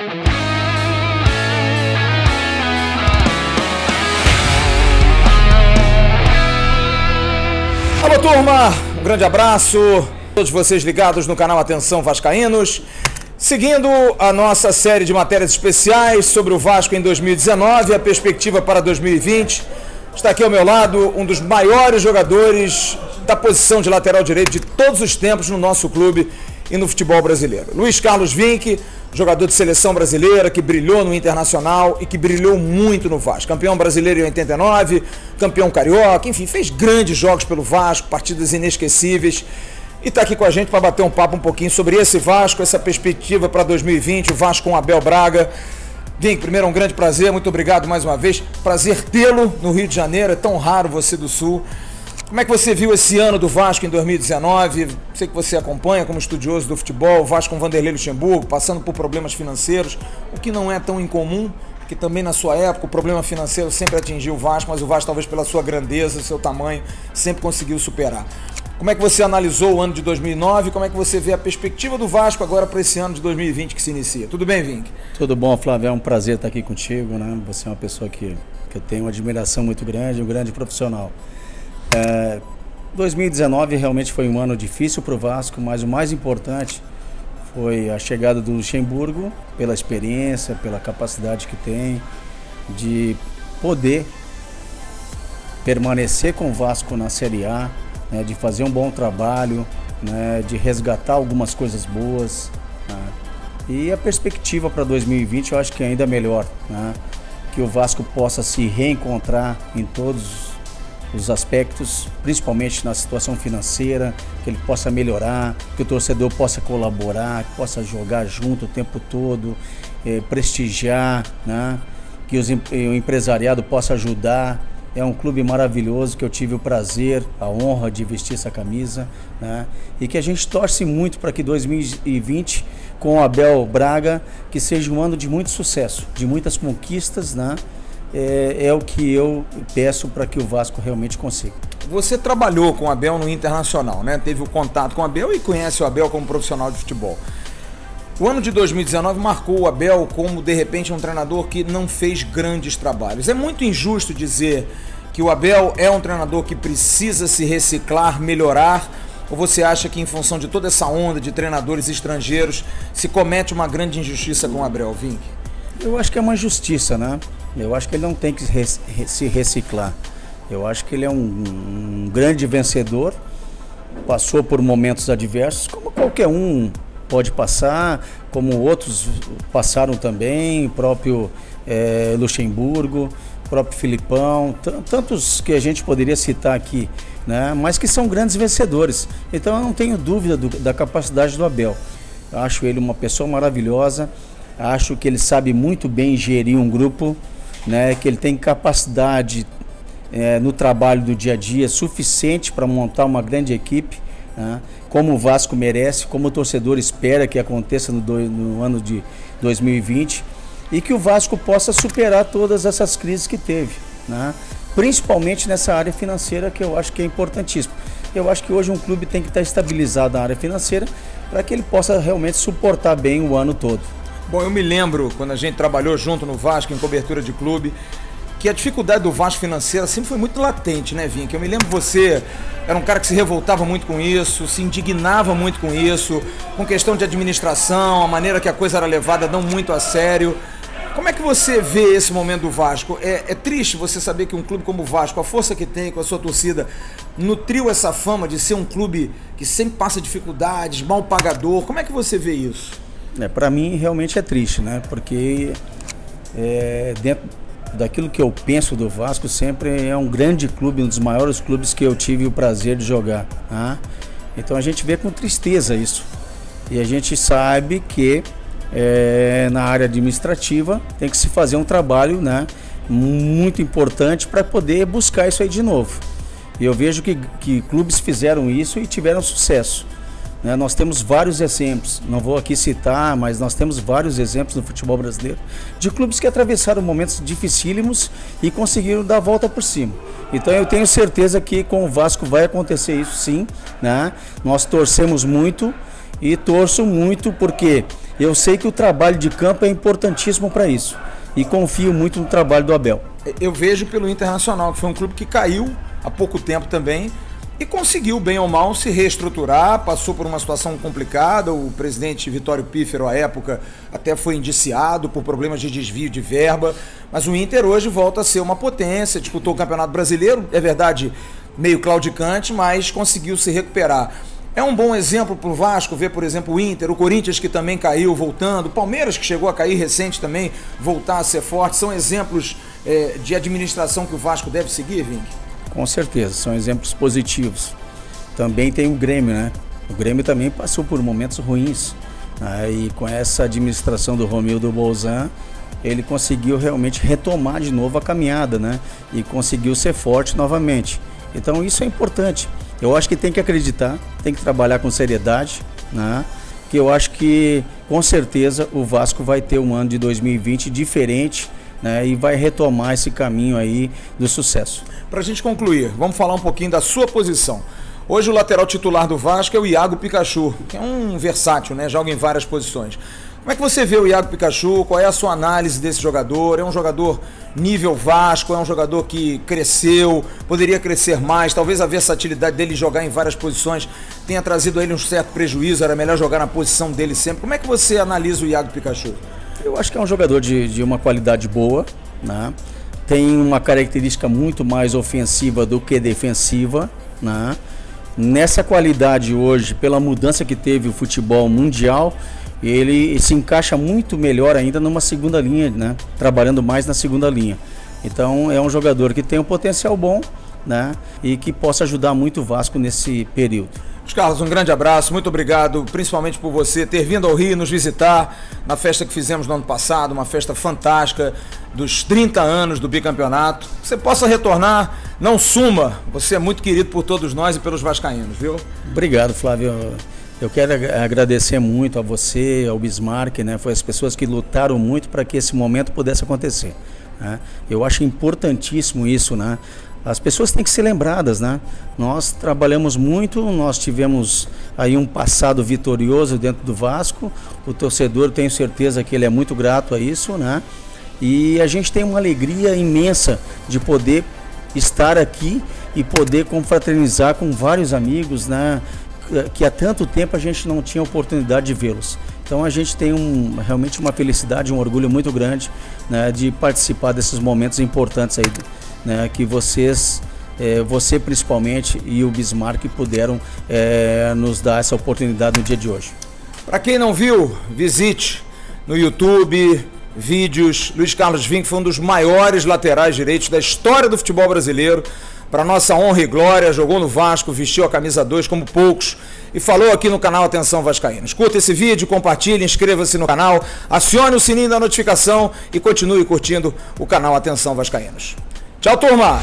Alô, turma! Um grande abraço. Todos vocês ligados no canal Atenção Vascaínos. Seguindo a nossa série de matérias especiais sobre o Vasco em 2019 e a perspectiva para 2020, está aqui ao meu lado um dos maiores jogadores da posição de lateral direito de todos os tempos no nosso clube e no futebol brasileiro. Luiz Carlos Vinck, jogador de seleção brasileira que brilhou no Internacional e que brilhou muito no Vasco. Campeão brasileiro em 89, campeão carioca, enfim, fez grandes jogos pelo Vasco, partidas inesquecíveis. E está aqui com a gente para bater um papo um pouquinho sobre esse Vasco, essa perspectiva para 2020, o Vasco com Abel Braga. Vink, primeiro um grande prazer, muito obrigado mais uma vez. Prazer tê-lo no Rio de Janeiro, é tão raro você do Sul. Como é que você viu esse ano do Vasco em 2019? Sei que você acompanha como estudioso do futebol, Vasco com Vanderlei Luxemburgo, passando por problemas financeiros, o que não é tão incomum, que também na sua época o problema financeiro sempre atingiu o Vasco, mas o Vasco talvez pela sua grandeza, seu tamanho, sempre conseguiu superar. Como é que você analisou o ano de 2009? Como é que você vê a perspectiva do Vasco agora para esse ano de 2020 que se inicia? Tudo bem, Vink? Tudo bom, Flávio. É um prazer estar aqui contigo. Né? Você é uma pessoa que, que eu tenho uma admiração muito grande, um grande profissional. É, 2019 realmente foi um ano difícil para o Vasco, mas o mais importante foi a chegada do Luxemburgo, pela experiência, pela capacidade que tem de poder permanecer com o Vasco na Série A, né, de fazer um bom trabalho, né, de resgatar algumas coisas boas. Né, e a perspectiva para 2020 eu acho que é ainda melhor, né, que o Vasco possa se reencontrar em todos os aspectos, principalmente na situação financeira, que ele possa melhorar, que o torcedor possa colaborar, que possa jogar junto o tempo todo, eh, prestigiar, né, que os, o empresariado possa ajudar é um clube maravilhoso que eu tive o prazer, a honra de vestir essa camisa, né? E que a gente torce muito para que 2020 com o Abel Braga que seja um ano de muito sucesso, de muitas conquistas, né? É, é o que eu peço para que o Vasco realmente consiga. Você trabalhou com o Abel no Internacional, né? Teve o contato com o Abel e conhece o Abel como profissional de futebol. O ano de 2019 marcou o Abel como, de repente, um treinador que não fez grandes trabalhos. É muito injusto dizer que o Abel é um treinador que precisa se reciclar, melhorar, ou você acha que, em função de toda essa onda de treinadores estrangeiros, se comete uma grande injustiça com o Abel Vink? Eu acho que é uma injustiça, né? Eu acho que ele não tem que se reciclar. Eu acho que ele é um, um grande vencedor, passou por momentos adversos, como qualquer um pode passar, como outros passaram também, o próprio é, Luxemburgo, o próprio Filipão, tantos que a gente poderia citar aqui, né? mas que são grandes vencedores. Então eu não tenho dúvida do, da capacidade do Abel. Eu acho ele uma pessoa maravilhosa, acho que ele sabe muito bem gerir um grupo, né? que ele tem capacidade é, no trabalho do dia a dia suficiente para montar uma grande equipe. Né? como o Vasco merece, como o torcedor espera que aconteça no, do, no ano de 2020 e que o Vasco possa superar todas essas crises que teve, né? principalmente nessa área financeira que eu acho que é importantíssimo. Eu acho que hoje um clube tem que estar estabilizado na área financeira para que ele possa realmente suportar bem o ano todo. Bom, eu me lembro quando a gente trabalhou junto no Vasco em cobertura de clube, que a dificuldade do Vasco financeira sempre foi muito latente, né? Que eu me lembro você era um cara que se revoltava muito com isso, se indignava muito com isso, com questão de administração, a maneira que a coisa era levada não muito a sério. Como é que você vê esse momento do Vasco? É, é, triste você saber que um clube como o Vasco, a força que tem com a sua torcida, nutriu essa fama de ser um clube que sempre passa dificuldades, mal pagador. Como é que você vê isso? É, para mim realmente é triste, né? Porque é, dentro daquilo que eu penso do Vasco, sempre é um grande clube, um dos maiores clubes que eu tive o prazer de jogar. Tá? Então a gente vê com tristeza isso. E a gente sabe que é, na área administrativa tem que se fazer um trabalho né, muito importante para poder buscar isso aí de novo. E eu vejo que, que clubes fizeram isso e tiveram sucesso. Né? Nós temos vários exemplos, não vou aqui citar, mas nós temos vários exemplos no futebol brasileiro de clubes que atravessaram momentos dificílimos e conseguiram dar a volta por cima. Então eu tenho certeza que com o Vasco vai acontecer isso sim. Né? Nós torcemos muito E torço muito porque eu sei que o trabalho de campo é importantíssimo para isso. E confio muito no trabalho do Abel. Eu vejo pelo Internacional, que foi um clube que caiu há pouco tempo também e conseguiu, bem ou mal, se reestruturar, passou por uma situação complicada. O presidente Vitório Pífero, à época, até foi indiciado por problemas de desvio de verba. Mas o Inter hoje volta a ser uma potência, disputou o Campeonato Brasileiro, é verdade, meio claudicante, mas conseguiu se recuperar. É um bom exemplo para o Vasco ver, por exemplo, o Inter, o Corinthians que também caiu voltando, o Palmeiras que chegou a cair recente também, voltar a ser forte. São exemplos é, de administração que o Vasco deve seguir, Vink? Com certeza, são exemplos positivos. Também tem o Grêmio, né? O Grêmio também passou por momentos ruins. Né? E com essa administração do Romildo Bolzan, ele conseguiu realmente retomar de novo a caminhada, né? E conseguiu ser forte novamente. Então isso é importante. Eu acho que tem que acreditar, tem que trabalhar com seriedade, né? Que eu acho que com certeza o Vasco vai ter um ano de 2020 diferente né, e vai retomar esse caminho aí do sucesso. Para a gente concluir, vamos falar um pouquinho da sua posição. Hoje o lateral titular do Vasco é o Iago Pikachu, que é um versátil, né? Joga em várias posições. Como é que você vê o Iago Pikachu? Qual é a sua análise desse jogador? É um jogador nível Vasco? É um jogador que cresceu, poderia crescer mais? Talvez a versatilidade dele jogar em várias posições tenha trazido a ele um certo prejuízo, era melhor jogar na posição dele sempre. Como é que você analisa o Iago Pikachu? Eu acho que é um jogador de, de uma qualidade boa, né? tem uma característica muito mais ofensiva do que defensiva. Né? Nessa qualidade hoje, pela mudança que teve o futebol mundial, ele se encaixa muito melhor ainda numa segunda linha, né? trabalhando mais na segunda linha. Então é um jogador que tem um potencial bom né? e que possa ajudar muito o Vasco nesse período. Carlos, um grande abraço, muito obrigado, principalmente por você ter vindo ao Rio nos visitar na festa que fizemos no ano passado, uma festa fantástica dos 30 anos do bicampeonato. Você possa retornar, não suma, você é muito querido por todos nós e pelos vascaínos, viu? Obrigado, Flávio. Eu quero agradecer muito a você, ao Bismarck, né? Foi as pessoas que lutaram muito para que esse momento pudesse acontecer. Né? Eu acho importantíssimo isso, né? As pessoas têm que ser lembradas, né? Nós trabalhamos muito, nós tivemos aí um passado vitorioso dentro do Vasco. O torcedor tenho certeza que ele é muito grato a isso, né? E a gente tem uma alegria imensa de poder estar aqui e poder confraternizar com vários amigos, né? Que há tanto tempo a gente não tinha oportunidade de vê-los. Então a gente tem um, realmente uma felicidade, um orgulho muito grande né, de participar desses momentos importantes aí né, que vocês, é, você principalmente e o Bismarck puderam é, nos dar essa oportunidade no dia de hoje. Para quem não viu, visite no YouTube, vídeos. Luiz Carlos Vink foi um dos maiores laterais direitos da história do futebol brasileiro. Para nossa honra e glória, jogou no Vasco, vestiu a camisa 2 como poucos e falou aqui no canal Atenção Vascaínos. Curta esse vídeo, compartilhe, inscreva-se no canal, acione o sininho da notificação e continue curtindo o canal Atenção Vascaínos. Tchau, turma!